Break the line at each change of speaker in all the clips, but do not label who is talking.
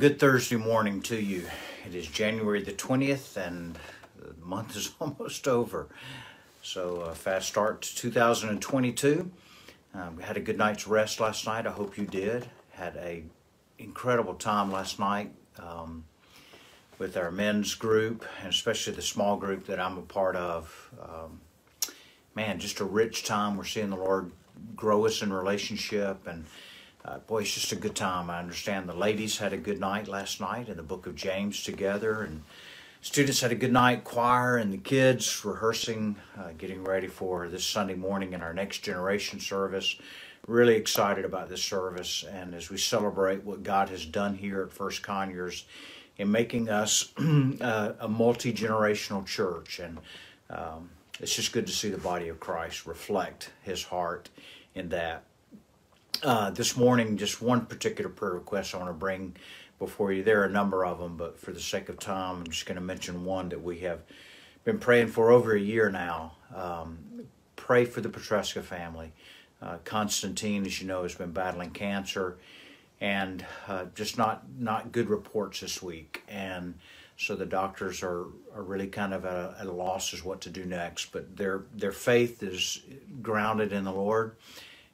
good Thursday morning to you. It is January the 20th and the month is almost over. So, uh, fast start to 2022. Um, we had a good night's rest last night. I hope you did. Had a incredible time last night um, with our men's group and especially the small group that I'm a part of. Um, man, just a rich time. We're seeing the Lord grow us in relationship and uh, boy, it's just a good time. I understand the ladies had a good night last night in the book of James together, and students had a good night, choir, and the kids rehearsing, uh, getting ready for this Sunday morning in our next generation service. Really excited about this service, and as we celebrate what God has done here at First Conyers in making us uh, a multi generational church. And um, it's just good to see the body of Christ reflect his heart in that uh, this morning, just one particular prayer request I want to bring before you. There are a number of them, but for the sake of time, I'm just going to mention one that we have been praying for over a year now. Um, pray for the Petruska family. Uh, Constantine, as you know, has been battling cancer, and uh, just not not good reports this week. And so the doctors are, are really kind of at a, at a loss as what to do next. But their their faith is grounded in the Lord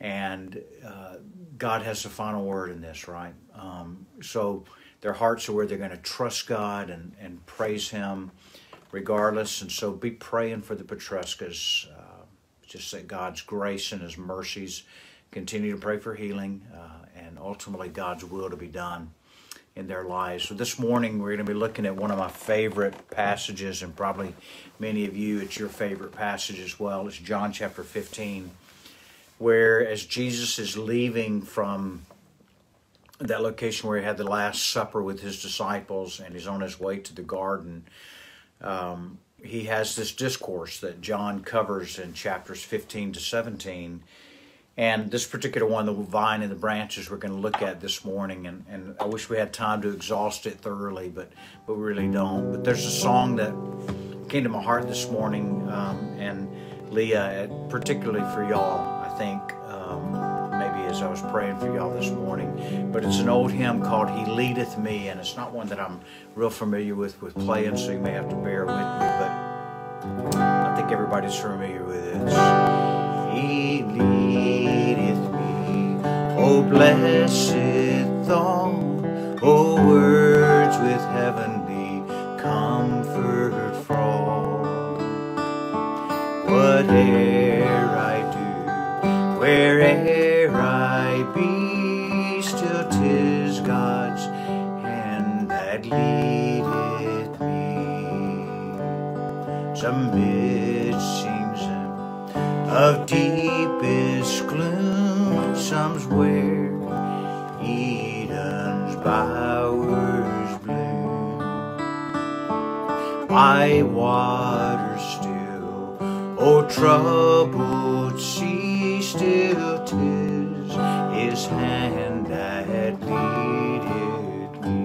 and uh, God has the final word in this, right? Um, so their hearts are where they're going to trust God and, and praise Him regardless. And so be praying for the Petruskas. Uh, just that God's grace and His mercies continue to pray for healing uh, and ultimately God's will to be done in their lives. So this morning we're going to be looking at one of my favorite passages, and probably many of you, it's your favorite passage as well. It's John chapter 15 where as Jesus is leaving from that location where he had the Last Supper with his disciples and he's on his way to the garden, um, he has this discourse that John covers in chapters 15 to 17. And this particular one, the vine and the branches, we're going to look at this morning. And, and I wish we had time to exhaust it thoroughly, but, but we really don't. But there's a song that came to my heart this morning, um, and Leah, particularly for y'all think, um, maybe as I was praying for y'all this morning. But it's an old hymn called He Leadeth Me, and it's not one that I'm real familiar with with playing, so you may have to bear with me. But I think everybody's familiar with it. He leadeth me, oh blessed thought, oh words with heavenly comfort from. Whatever Where'er I be, still tis God's hand that leadeth me. Amid season of deepest gloom, some's where Eden's bowers bloom. My water still, oh troubled hand that leadeth me.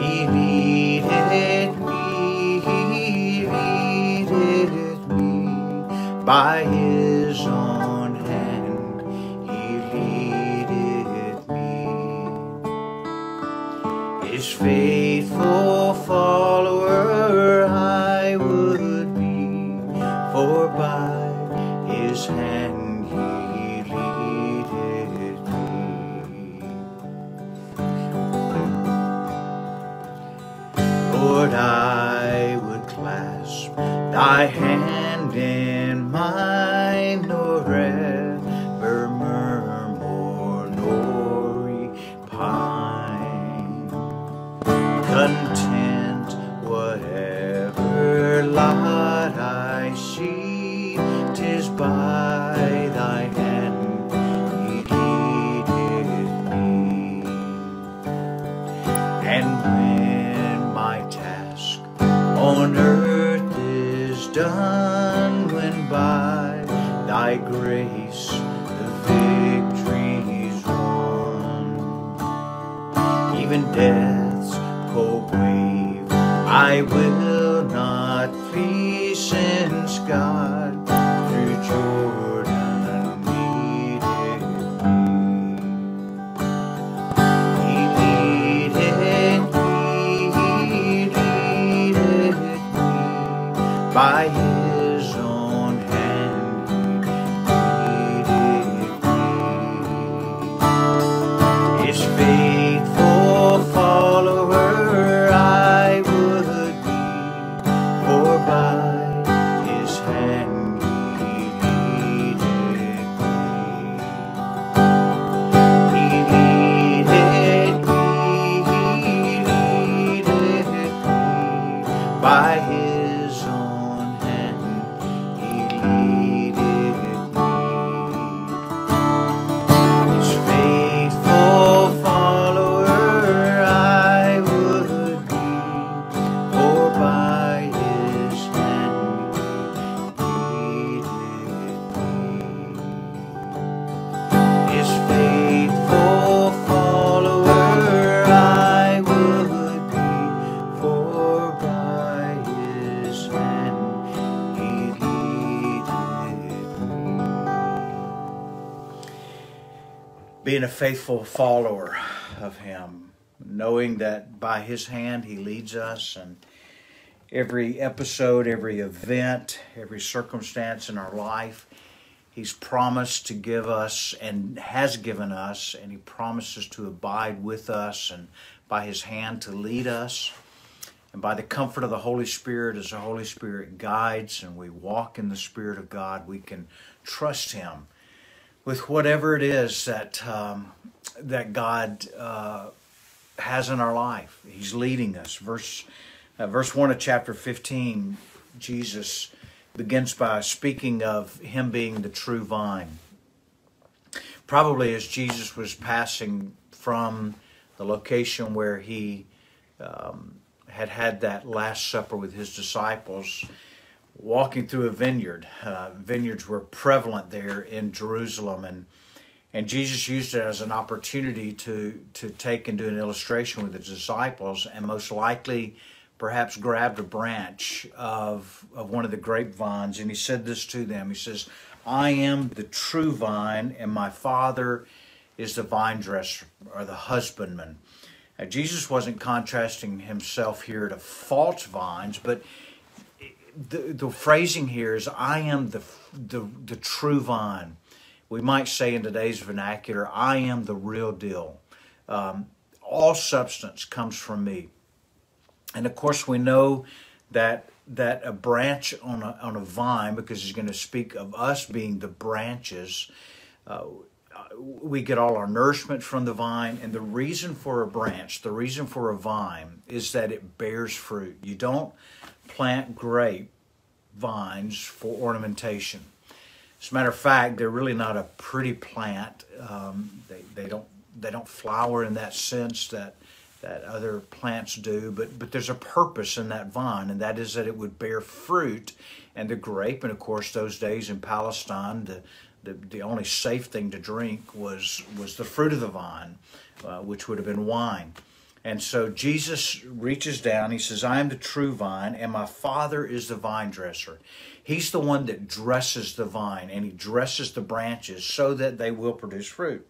He leadeth me, he leadeth me by thy hand in mine, nor even death's faithful follower of him, knowing that by his hand he leads us and every episode, every event, every circumstance in our life, He's promised to give us and has given us, and He promises to abide with us and by His hand to lead us. And by the comfort of the Holy Spirit, as the Holy Spirit guides and we walk in the Spirit of God, we can trust Him with whatever it is that um, that God uh, has in our life. He's leading us. Verse uh, verse one of chapter fifteen, Jesus begins by speaking of him being the true vine. Probably as Jesus was passing from the location where he um, had had that Last Supper with his disciples, walking through a vineyard. Uh, vineyards were prevalent there in Jerusalem, and and Jesus used it as an opportunity to to take and do an illustration with the disciples, and most likely perhaps grabbed a branch of, of one of the grapevines and he said this to them. He says, I am the true vine, and my Father is the vine dresser or the husbandman. Now, Jesus wasn't contrasting himself here to false vines, but the, phrasing here is, I am the, the, the true vine. We might say in today's vernacular, I am the real deal. Um, all substance comes from me. And of course, we know that that a branch on a, on a vine, because he's going to speak of us being the branches, uh, we get all our nourishment from the vine. And the reason for a branch, the reason for a vine, is that it bears fruit. You don't plant grape vines for ornamentation. As a matter of fact, they're really not a pretty plant. Um, they, they don't they don't flower in that sense that that other plants do, but but there's a purpose in that vine, and that is that it would bear fruit. And the grape, and of course, those days in Palestine, the the, the only safe thing to drink was was the fruit of the vine, uh, which would have been wine. And so Jesus reaches down. He says, "I am the true vine, and my Father is the vine dresser." He's the one that dresses the vine, and he dresses the branches so that they will produce fruit.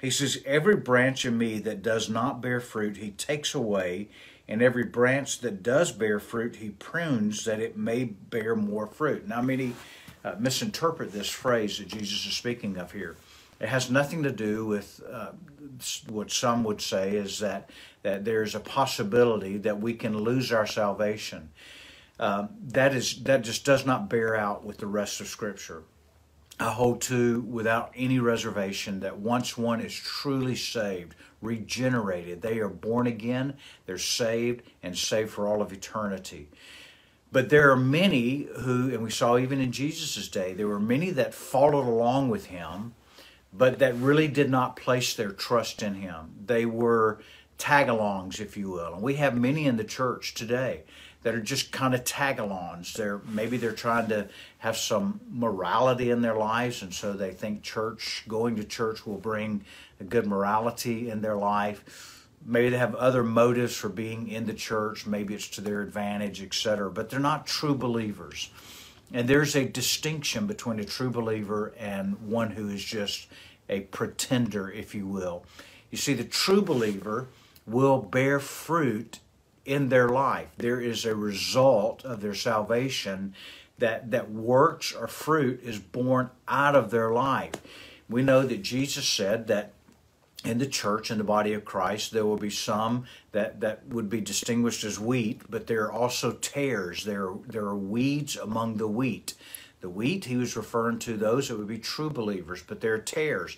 He says, Every branch in me that does not bear fruit, he takes away, and every branch that does bear fruit, he prunes that it may bear more fruit. Now, many uh, misinterpret this phrase that Jesus is speaking of here. It has nothing to do with uh, what some would say is that, that there's a possibility that we can lose our salvation. Uh, that is that just does not bear out with the rest of Scripture. I hold to without any reservation that once one is truly saved, regenerated, they are born again, they're saved and saved for all of eternity. But there are many who, and we saw even in Jesus' day, there were many that followed along with him, but that really did not place their trust in him. They were tag-alongs, if you will. And we have many in the church today that are just kind of tag-alongs. They're maybe they're trying to have some morality in their lives, and so they think church, going to church, will bring a good morality in their life. Maybe they have other motives for being in the church. Maybe it's to their advantage, etc. But they're not true believers. And there's a distinction between a true believer and one who is just a pretender, if you will. You see, the true believer will bear fruit in their life. There is a result of their salvation that, that works or fruit is born out of their life. We know that Jesus said that in the church, in the body of Christ, there will be some that, that would be distinguished as wheat, but there are also tares. There, there are weeds among the wheat. The wheat, he was referring to those that would be true believers, but they're tares,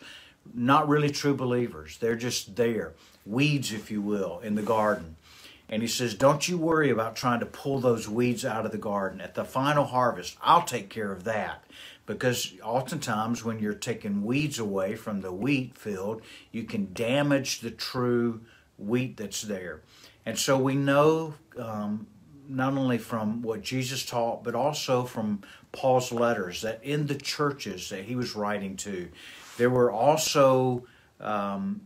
not really true believers. They're just there, weeds, if you will, in the garden. And he says, Don't you worry about trying to pull those weeds out of the garden. At the final harvest, I'll take care of that. Because oftentimes, when you're taking weeds away from the wheat field, you can damage the true wheat that's there. And so we know um, not only from what Jesus taught, but also from Paul's letters that in the churches that he was writing to, there were also um,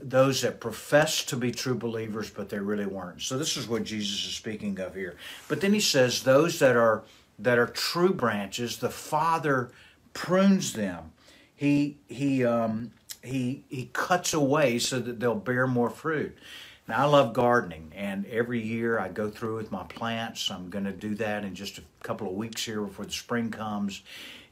those that professed to be true believers, but they really weren't. So this is what Jesus is speaking of here. But then he says those that are that are true branches, the Father prunes them. He he um, he he cuts away so that they'll bear more fruit. Now I love gardening, and every year I go through with my plants. I'm going to do that in just a couple of weeks here before the spring comes,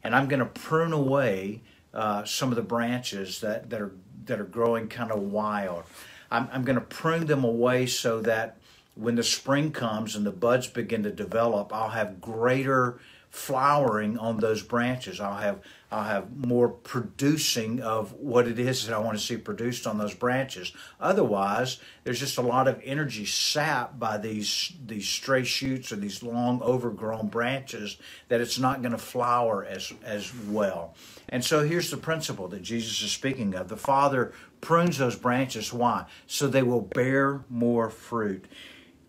and I'm going to prune away uh, some of the branches that that are that are growing kind of wild. I'm, I'm going to prune them away so that when the spring comes and the buds begin to develop, I'll have greater flowering on those branches. I'll have I'll have more producing of what it is that I want to see produced on those branches. Otherwise, there's just a lot of energy sapped by these these stray shoots or these long overgrown branches that it's not going to flower as as well. And so here's the principle that Jesus is speaking of. The Father prunes those branches why? So they will bear more fruit.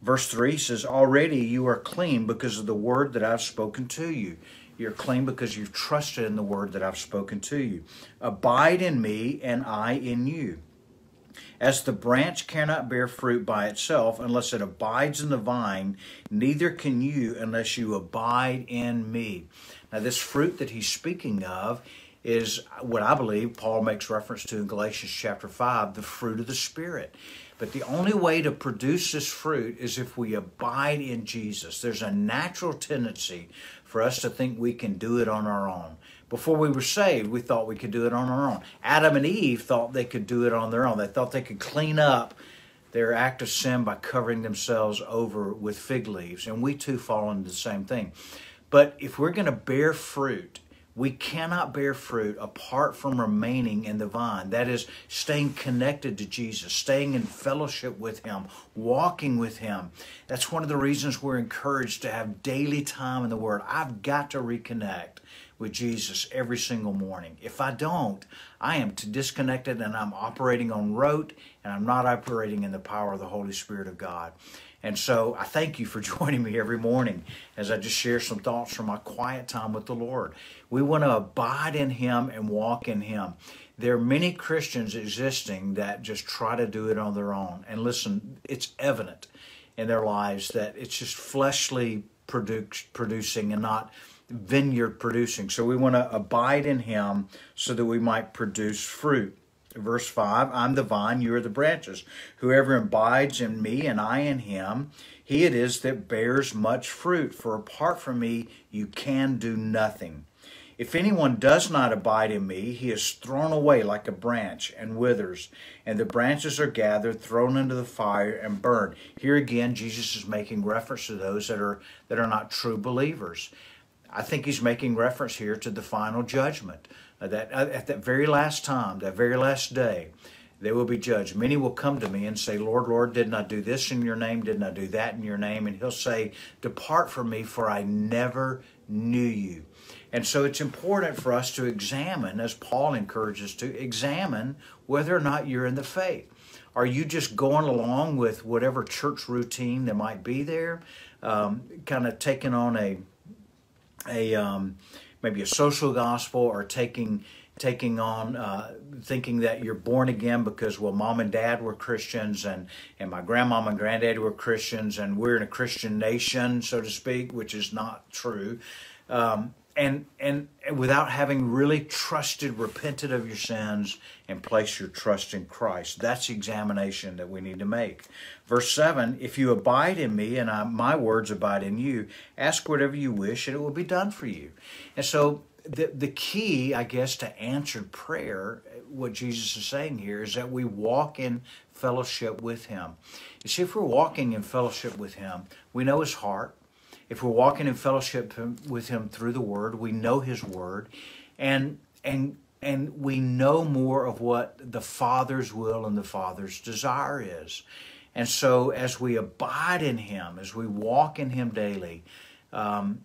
Verse 3 says, Already you are clean because of the word that I've spoken to you. You're clean because you've trusted in the word that I've spoken to you. Abide in me, and I in you. As the branch cannot bear fruit by itself unless it abides in the vine, neither can you unless you abide in me. Now, this fruit that he's speaking of is what I believe Paul makes reference to in Galatians chapter 5 the fruit of the Spirit. But the only way to produce this fruit is if we abide in Jesus. There's a natural tendency for us to think we can do it on our own. Before we were saved, we thought we could do it on our own. Adam and Eve thought they could do it on their own. They thought they could clean up their act of sin by covering themselves over with fig leaves. And we too fall into the same thing. But if we're going to bear fruit, we cannot bear fruit apart from remaining in the vine. That is, staying connected to Jesus, staying in fellowship with Him, walking with Him. That's one of the reasons we're encouraged to have daily time in the Word. I've got to reconnect with Jesus every single morning. If I don't, I am disconnected and I'm operating on rote and I'm not operating in the power of the Holy Spirit of God. And so I thank you for joining me every morning as I just share some thoughts from my quiet time with the Lord. We want to abide in Him and walk in Him. There are many Christians existing that just try to do it on their own. And listen, it's evident in their lives that it's just fleshly produce, producing and not vineyard producing. So we want to abide in Him so that we might produce fruit. Verse 5 I'm the vine, you are the branches. Whoever abides in me and I in him, he it is that bears much fruit. For apart from me, you can do nothing. If anyone does not abide in me, he is thrown away like a branch and withers, and the branches are gathered, thrown into the fire, and burned. Here again, Jesus is making reference to those that are that are not true believers. I think he's making reference here to the final judgment. Uh, that uh, at that very last time, that very last day, they will be judged. Many will come to me and say, Lord, Lord, didn't I do this in your name? Didn't I do that in your name? And he'll say, Depart from me, for I never knew you. And so it's important for us to examine, as Paul encourages to, examine whether or not you're in the faith. Are you just going along with whatever church routine that might be there? Um, kind of taking on a, a, um, maybe a social gospel or taking taking on uh, thinking that you're born again because well mom and dad were christians and and my grandmom and granddad were christians and we're in a christian nation so to speak which is not true um, and and without having really trusted, repented of your sins, and placed your trust in Christ. That's the examination that we need to make. Verse seven: If you abide in me, and I, my words abide in you, ask whatever you wish, and it will be done for you. And so, the the key, I guess, to answered prayer, what Jesus is saying here, is that we walk in fellowship with Him. You see, if we're walking in fellowship with Him, we know His heart if we're walking in fellowship with him through the word we know his word and and and we know more of what the father's will and the father's desire is and so as we abide in him as we walk in him daily um,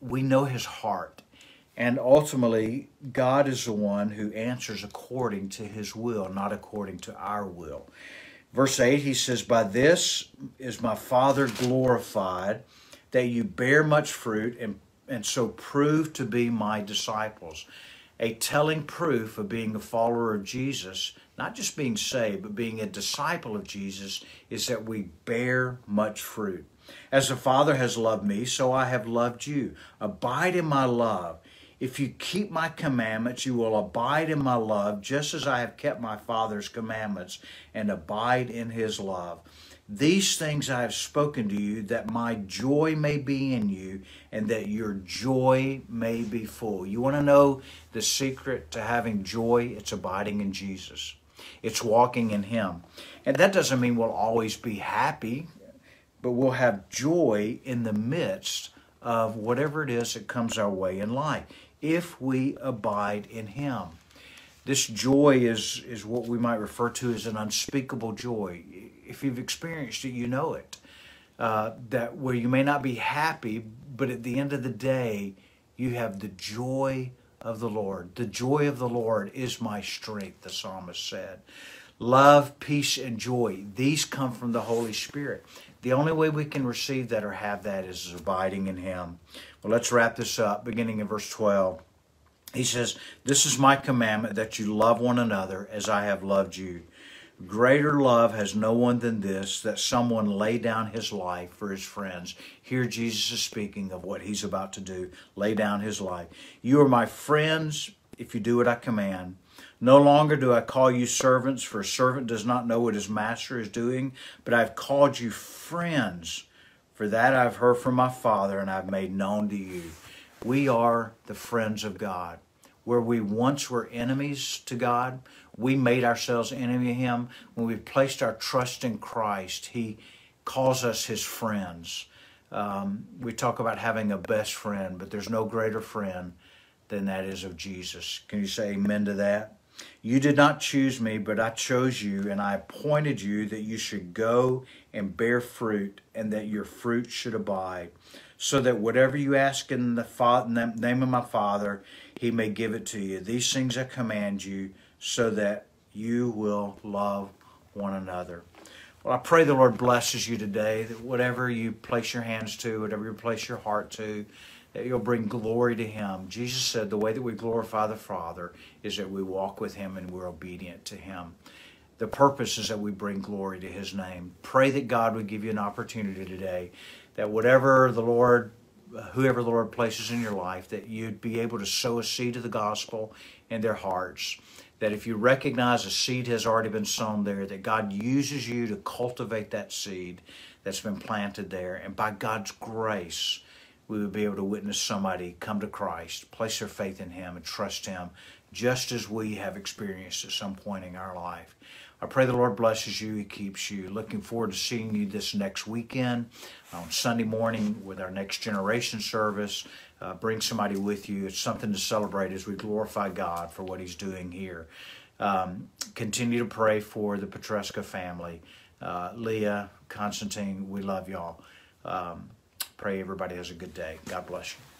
we know his heart and ultimately god is the one who answers according to his will not according to our will verse 8 he says by this is my father glorified that you bear much fruit and, and so prove to be my disciples. A telling proof of being a follower of Jesus, not just being saved, but being a disciple of Jesus, is that we bear much fruit. As the Father has loved me, so I have loved you. Abide in my love. If you keep my commandments, you will abide in my love, just as I have kept my Father's commandments and abide in his love. These things I have spoken to you, that my joy may be in you, and that your joy may be full. You want to know the secret to having joy? It's abiding in Jesus, it's walking in Him. And that doesn't mean we'll always be happy, but we'll have joy in the midst of whatever it is that comes our way in life if we abide in Him. This joy is, is what we might refer to as an unspeakable joy if you've experienced it, you know it. Uh, that where you may not be happy, but at the end of the day, you have the joy of the Lord. The joy of the Lord is my strength, the psalmist said. Love, peace, and joy, these come from the Holy Spirit. The only way we can receive that or have that is abiding in Him. Well, let's wrap this up, beginning in verse 12. He says, This is my commandment that you love one another as I have loved you. Greater love has no one than this, that someone lay down his life for his friends. Here Jesus is speaking of what he's about to do lay down his life. You are my friends if you do what I command. No longer do I call you servants, for a servant does not know what his master is doing, but I've called you friends. For that I've heard from my Father, and I've made known to you. We are the friends of God. Where we once were enemies to God, we made ourselves enemy of him. When we placed our trust in Christ, he calls us his friends. Um, we talk about having a best friend, but there's no greater friend than that is of Jesus. Can you say amen to that? You did not choose me, but I chose you, and I appointed you that you should go and bear fruit, and that your fruit should abide, so that whatever you ask in the, fa- name of my Father, he may give it to you. These things I command you so that you will love one another. Well, I pray the Lord blesses you today, that whatever you place your hands to, whatever you place your heart to, that you'll bring glory to Him. Jesus said the way that we glorify the Father is that we walk with Him and we're obedient to Him. The purpose is that we bring glory to His name. Pray that God would give you an opportunity today, that whatever the Lord whoever the Lord places in your life, that you'd be able to sow a seed of the gospel in their hearts that if you recognize a seed has already been sown there, that God uses you to cultivate that seed that's been planted there. And by God's grace, we would be able to witness somebody come to Christ, place their faith in Him, and trust Him, just as we have experienced at some point in our life. I pray the Lord blesses you, He keeps you. Looking forward to seeing you this next weekend on Sunday morning with our next generation service. Uh, bring somebody with you. It's something to celebrate as we glorify God for what He's doing here. Um, continue to pray for the Petruska family. Uh, Leah, Constantine, we love y'all. Um, pray everybody has a good day. God bless you.